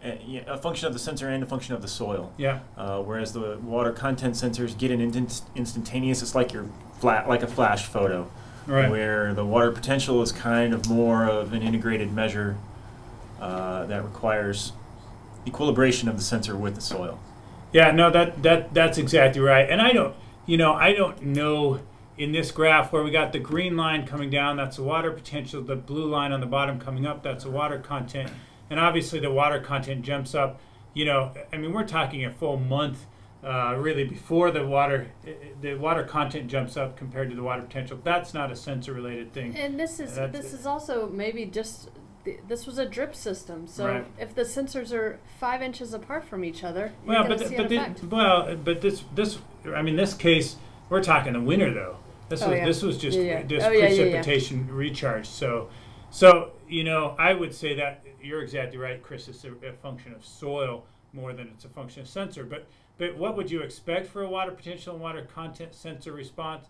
S2: uh, a function of the sensor and a function of the soil.
S3: Yeah.
S2: Uh, whereas the water content sensors get an inst- instantaneous. It's like your flat, like a flash photo.
S3: Right.
S2: Where the water potential is kind of more of an integrated measure uh, that requires equilibration of the sensor with the soil.
S3: Yeah, no, that that that's exactly right. And I don't, you know, I don't know in this graph where we got the green line coming down, that's the water potential. The blue line on the bottom coming up, that's the water content. And obviously, the water content jumps up. You know, I mean, we're talking a full month. Uh, really, before the water, the water content jumps up compared to the water potential. That's not a sensor-related thing.
S1: And this is this
S3: it.
S1: is also maybe just th- this was a drip system. So
S3: Right.
S1: if the sensors are five inches apart from each other, you're
S3: Well,
S1: going
S3: but
S1: to see
S3: but
S1: an
S3: well, but this this I mean this case we're talking the winter though. This
S1: Oh,
S3: was
S1: yeah.
S3: this was just
S1: Yeah, yeah.
S3: just
S1: Oh, yeah, yeah, yeah.
S3: precipitation recharge. So so you know I would say that you're exactly right, Chris. It's a, a function of soil more than it's a function of sensor. But but what would you expect for a water potential and water content sensor response?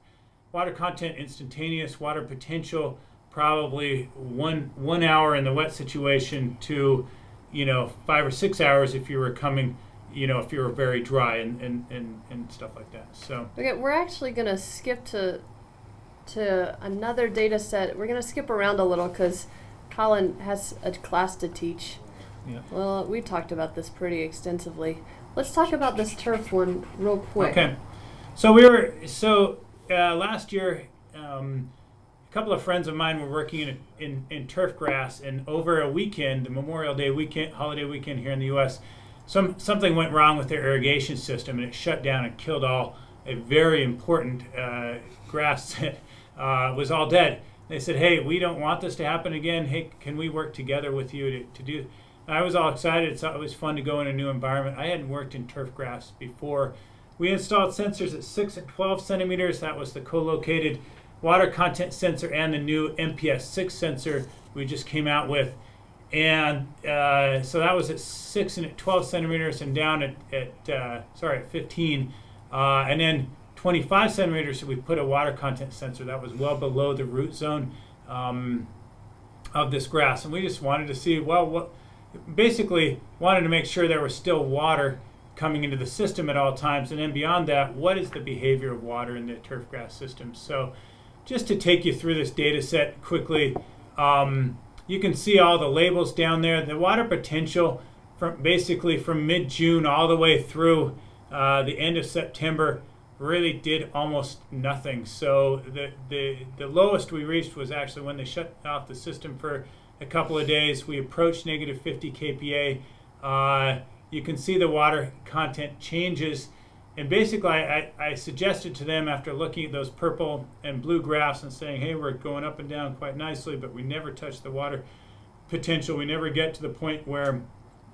S3: Water content instantaneous, water potential probably one one hour in the wet situation to you know five or six hours if you were coming you know if you were very dry and and, and, and stuff like that so
S1: Okay, we're actually going to skip to to another data set. We're going to skip around a little because Colin has a class to teach.
S3: Yeah.
S1: Well, we talked about this pretty extensively. Let's talk about this turf one real quick.
S3: okay so we were so uh, last year um, couple of friends of mine were working in, in in turf grass and over a weekend the memorial day weekend holiday weekend here in the us some something went wrong with their irrigation system and it shut down and killed all a very important uh, grass that uh, was all dead. They said, "Hey, we don't want this to happen again. Hey, can we work together with you to, to do?" I was all excited. It was fun to go in a new environment. I hadn't worked in turf grass before. We installed sensors at six and twelve centimeters. That was the co-located water content sensor and the new MPS six sensor we just came out with. And uh, so that was at six and at 12 centimeters and down at, at uh, sorry at 15 uh, and then 25 centimeters so we put a water content sensor that was well below the root zone um, of this grass. And we just wanted to see well what basically wanted to make sure there was still water coming into the system at all times. And then beyond that what is the behavior of water in the turf grass system? So just to take you through this data set quickly um, you can see all the labels down there. The water potential from basically from mid-June all the way through uh, the end of September really did almost nothing. So the, the the lowest we reached was actually when they shut off the system for a couple of days. We approached negative 50 kPa. Uh, you can see the water content changes. And basically, I, I suggested to them after looking at those purple and blue graphs and saying, hey, we're going up and down quite nicely, but we never touch the water potential. We never get to the point where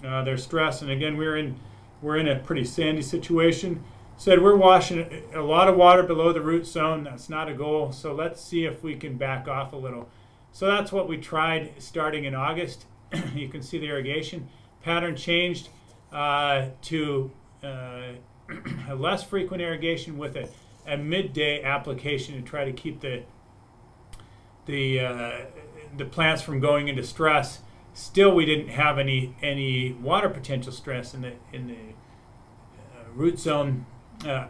S3: uh, there's stress. And again, we're in we're in a pretty sandy situation. Said we're washing a lot of water below the root zone. That's not a goal. So let's see if we can back off a little. So that's what we tried starting in August. you can see the irrigation pattern changed uh, to uh, a less frequent irrigation with a, a midday application to try to keep the the uh, the plants from going into stress. Still, we didn't have any any water potential stress in the in the uh, root zone uh,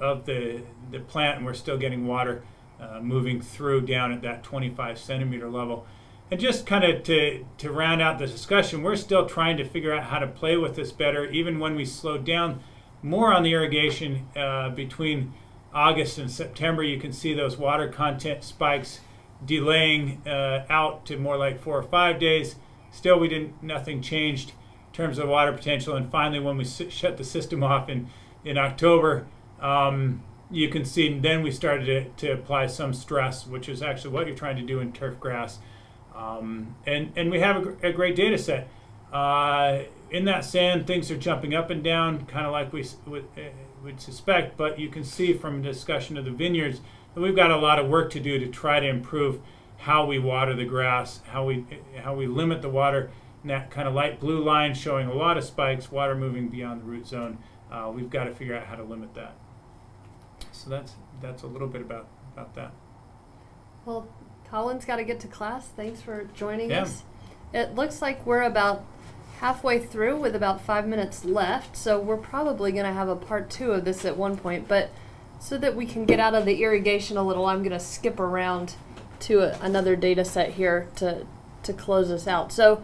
S3: of the the plant, and we're still getting water uh, moving through down at that 25 centimeter level. And just kind of to, to round out the discussion, we're still trying to figure out how to play with this better, even when we slowed down more on the irrigation uh, between August and September. You can see those water content spikes delaying uh, out to more like four or five days. Still, we didn't. Nothing changed in terms of water potential. And finally, when we shut the system off in in October, um, you can see then we started to, to apply some stress, which is actually what you're trying to do in turf grass. Um, and and we have a, a great data set. Uh, in that sand, things are jumping up and down, kind of like we would, uh, would suspect. But you can see from discussion of the vineyards that we've got a lot of work to do to try to improve how we water the grass, how we how we limit the water. And that kind of light blue line showing a lot of spikes, water moving beyond the root zone. Uh, we've got to figure out how to limit that. So that's that's a little bit about about that.
S1: Well, Colin's got to get to class. Thanks for joining
S3: Yeah.
S1: us. It looks like we're about halfway through with about five minutes left, so we're probably going to have a part two of this at one point. But so that we can get out of the irrigation a little, I'm going to skip around to a, another data set here to to close us out. So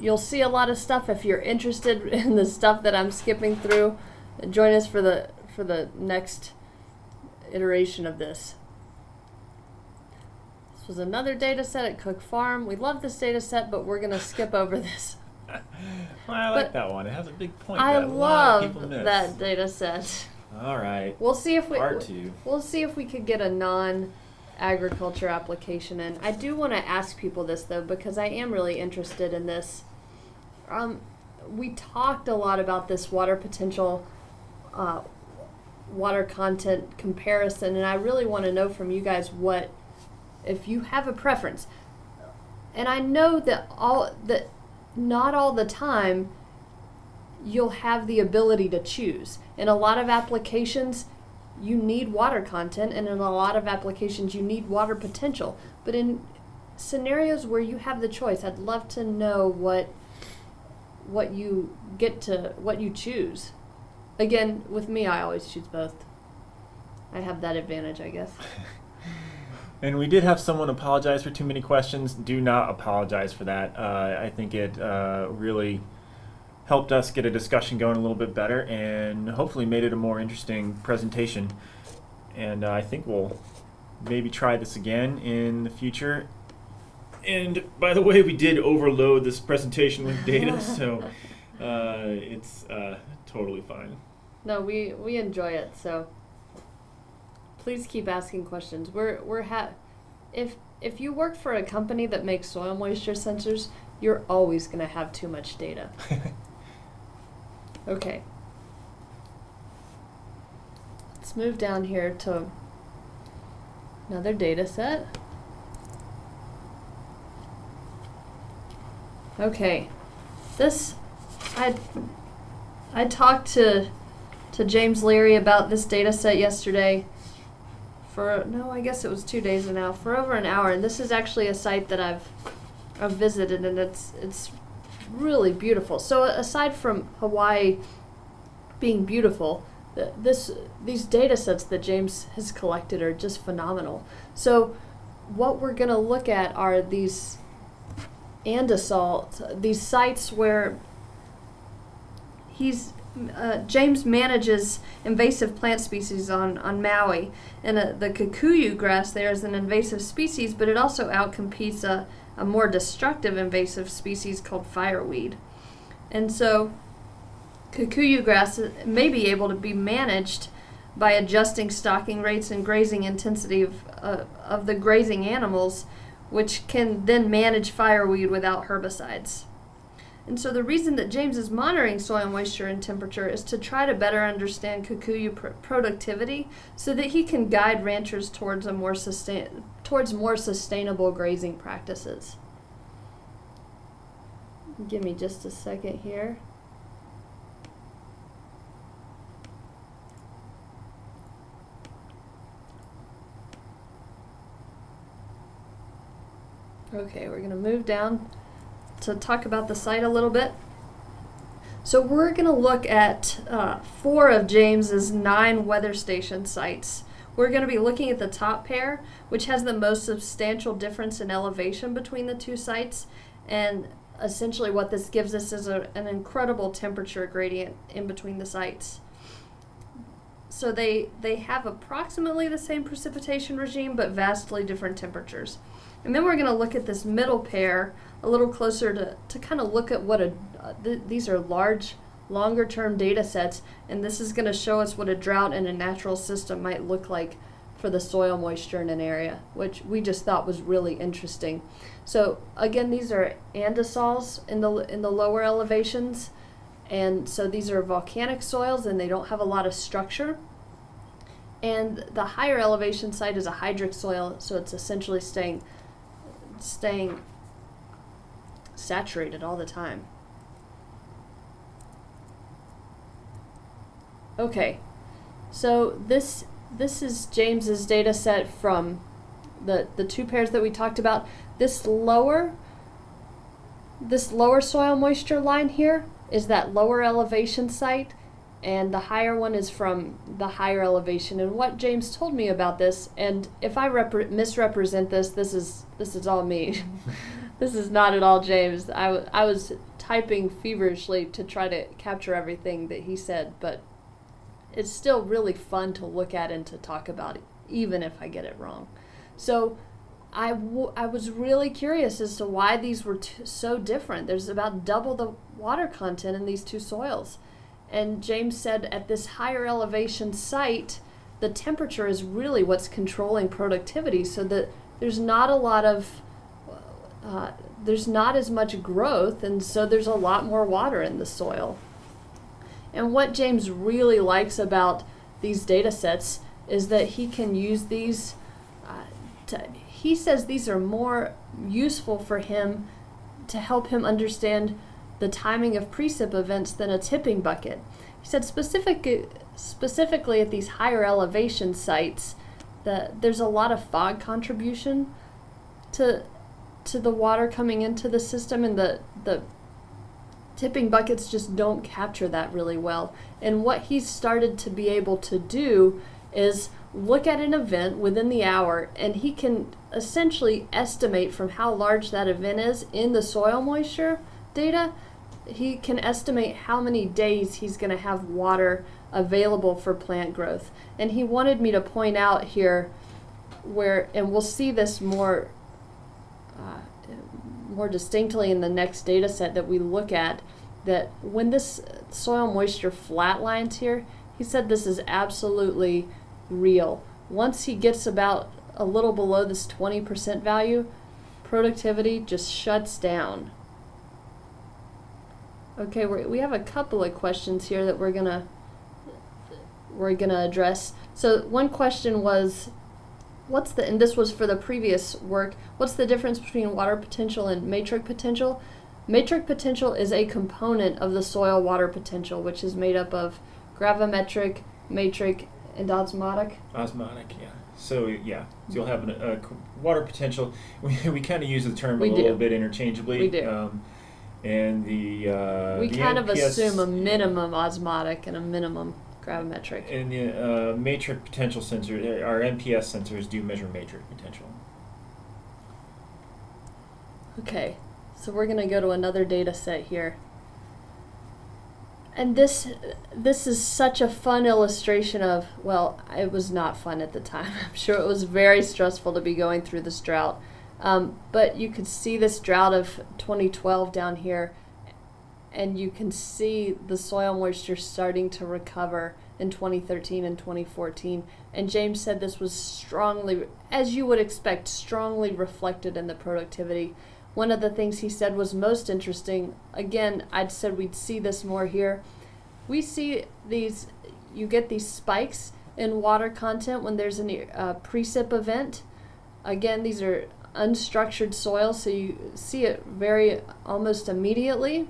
S1: you'll see a lot of stuff if you're interested in the stuff that I'm skipping through. join us for the for the next iteration of this. This was another data set at Cook Farm. We love this data set, but we're going to skip over this.
S2: well, I like
S1: But
S2: that one. It has a big point.
S1: I
S2: that a lot of people
S1: love that data set.
S2: All right.
S1: We'll see if we
S2: Part two.
S1: we'll see if we could get a non agriculture application in. I do want to ask people this though because I am really interested in this. Um, we talked a lot about this water potential, uh, water content comparison, and I really want to know from you guys what, if you have a preference. And I know that all that, not all the time, you'll have the ability to choose. In a lot of applications, you need water content, and in a lot of applications, you need water potential. But in scenarios where you have the choice, I'd love to know what what you get to what you choose. Again, with me, I always choose both. I have that advantage, I guess.
S2: And we did have someone apologize for too many questions. Do not apologize for that. Uh, I think it uh, really helped us get a discussion going a little bit better and hopefully made it a more interesting presentation. And uh, I think we'll maybe try this again in the future. And by the way, we did overload this presentation with data, so uh, it's uh, totally fine.
S1: No, we we enjoy it. So please keep asking questions. We're we're ha- if if you work for a company that makes soil moisture sensors, you're always going to have too much data. Okay. Let's move down here to another data set. Okay. This I I talked to to James Leary about this data set yesterday for no, I guess it was 2 days and now, for over an hour and this is actually a site that I've I've visited and it's it's really beautiful. So aside from Hawaii being beautiful, th- this these data sets that James has collected are just phenomenal. So what we're going to look at are these andisols, these sites where he's uh, James manages invasive plant species on, on Maui, and uh, the kikuyu grass there is an invasive species, but it also outcompetes a, a more destructive invasive species called fireweed. And so, kikuyu grass may be able to be managed by adjusting stocking rates and grazing intensity of, uh, of the grazing animals, which can then manage fireweed without herbicides. And so the reason that James is monitoring soil moisture and temperature is to try to better understand kikuyu pr- productivity so that he can guide ranchers towards a more sustain towards more sustainable grazing practices. Give me just a second here. Okay, we're going to move down to talk about the site a little bit. So we're going to look at uh, four of James's nine weather station sites. We're going to be looking at the top pair, which has the most substantial difference in elevation between the two sites, and essentially what this gives us is a, an incredible temperature gradient in between the sites. So they they have approximately the same precipitation regime, but vastly different temperatures. And then we're going to look at this middle pair a little closer to, to kind of look at what a uh, th- these are large longer term data sets and this is going to show us what a drought in a natural system might look like for the soil moisture in an area which we just thought was really interesting. So again these are andisols in the in the lower elevations and so these are volcanic soils and they don't have a lot of structure. And the higher elevation site is a hydric soil so it's essentially staying staying saturated all the time. Okay, so this this is James's data set from the the two pairs that we talked about. This lower this lower soil moisture line here is that lower elevation site and the higher one is from the higher elevation and what James told me about this and if I repre- misrepresent this this is this is all me this is not at all James I, w- I was typing feverishly to try to capture everything that he said but it's still really fun to look at and to talk about, it, even if I get it wrong. So I, w- I was really curious as to why these were t- so different. There's about double the water content in these two soils. And James said at this higher elevation site, the temperature is really what's controlling productivity so that there's not a lot of uh, there's not as much growth and so there's a lot more water in the soil. And what james really likes about these data sets is that he can use these uh, he says these are more useful for him to help him understand the timing of precip events than a tipping bucket he said specific, specifically at these higher elevation sites, that there's a lot of fog contribution to to the water coming into the system, and the the tipping buckets just don't capture that really well. And what he's started to be able to do is look at an event within the hour, and he can essentially estimate from how large that event is in the soil moisture data he can estimate how many days he's going to have water available for plant growth. And he wanted me to point out here where, and we'll see this more, uh, more distinctly in the next data set that we look at, that when this soil moisture flatlines here, he said this is absolutely real. Once he gets about a little below this 20% value, productivity just shuts down. Okay, we we have a couple of questions here that we're gonna we're gonna address. So one question was, what's the and this was for the previous work. What's the difference between water potential and matrix potential? Matrix potential is a component of the soil water potential, which is made up of gravimetric, matrix, and osmotic.
S2: Osmotic, yeah. So yeah, so you'll have a, a water potential. We, we kind of use the term
S1: We
S2: a little
S1: do.
S2: bit interchangeably.
S1: We do.
S2: Um, and the uh,
S1: we
S2: the
S1: kind of
S2: NPS
S1: assume a minimum osmotic and a minimum gravimetric.
S2: And the uh, matrix potential sensor, our MPS sensors do measure matrix potential.
S1: Okay, so we're gonna go to another data set here. And this this is such a fun illustration of well, it was not fun at the time. I'm sure it was very stressful to be going through this drought. Um, but you could see this drought of 2012 down here, and you can see the soil moisture starting to recover in 2013 and 2014. And James said this was strongly, as you would expect, strongly reflected in the productivity. One of the things he said was most interesting, again, I'd said we'd see this more here. We see these, you get these spikes in water content when there's a uh, precip event. Again, these are unstructured soil, so you see it very almost immediately.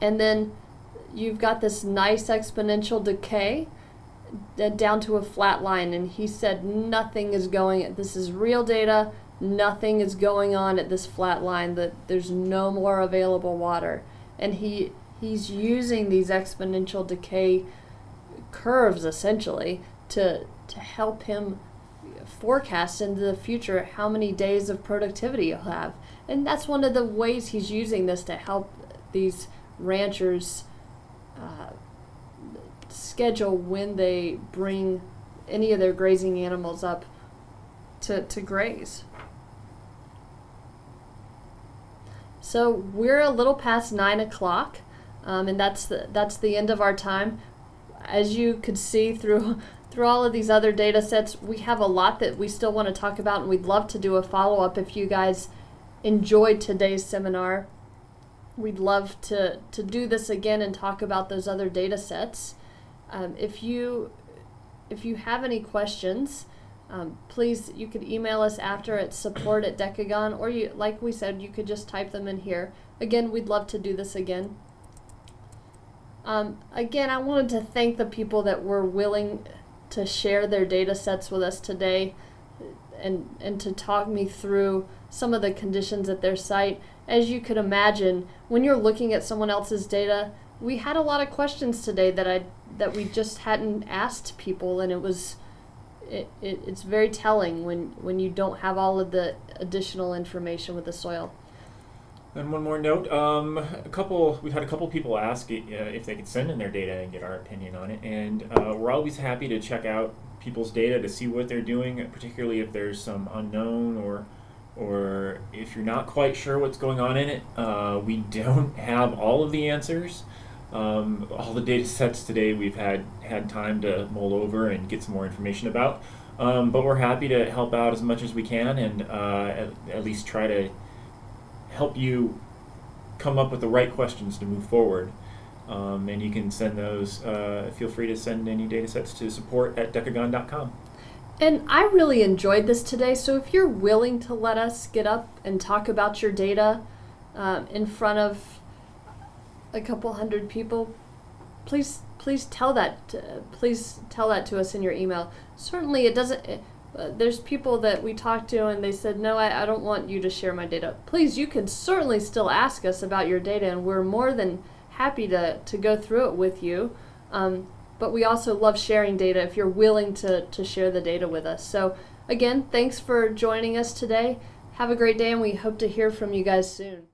S1: And then you've got this nice exponential decay uh, down to a flat line. And he said nothing is going, this is real data, nothing is going on at this flat line, that there's no more available water. And he he's using these exponential decay curves essentially to to help him forecast into the future how many days of productivity you'll have. And that's one of the ways he's using this to help these ranchers uh, schedule when they bring any of their grazing animals up to, to graze. So we're a little past nine o'clock, um, and that's the, that's the end of our time. As you could see through through all of these other data sets, we have a lot that we still want to talk about, and we'd love to do a follow up if you guys enjoyed today's seminar. We'd love to, to do this again and talk about those other data sets. Um, if you if you have any questions, um, please you could email us after at support at Decagon, or you like we said, you could just type them in here. Again, we'd love to do this again. Um, again, I wanted to thank the people that were willing to share their data sets with us today and, and to talk me through some of the conditions at their site. As you could imagine, when you're looking at someone else's data, we had a lot of questions today that I that we just hadn't asked people, and it was it, it, it's very telling when when you don't have all of the additional information with the soil.
S2: And one more note: um, a couple we've had a couple people ask uh, if they could send in their data and get our opinion on it, and uh, we're always happy to check out people's data to see what they're doing, particularly if there's some unknown or or if you're not quite sure what's going on in it. Uh, we don't have all of the answers. Um, all the data sets today we've had had time to mull over and get some more information about. Um, but we're happy to help out as much as we can and uh, at, at least try to help you come up with the right questions to move forward. Um, and you can send those, uh, feel free to send any data sets to support at decagon.com.
S1: And I really enjoyed this today. So if you're willing to let us get up and talk about your data um, in front of a couple hundred people, please please tell that to, please tell that to us in your email. Certainly, it doesn't. It, uh, there's people that we talked to and they said, no, I, I don't want you to share my data. Please, you can certainly still ask us about your data, and we're more than happy to, to go through it with you. Um, but we also love sharing data if you're willing to, to share the data with us. So, again, thanks for joining us today. Have a great day, and we hope to hear from you guys soon.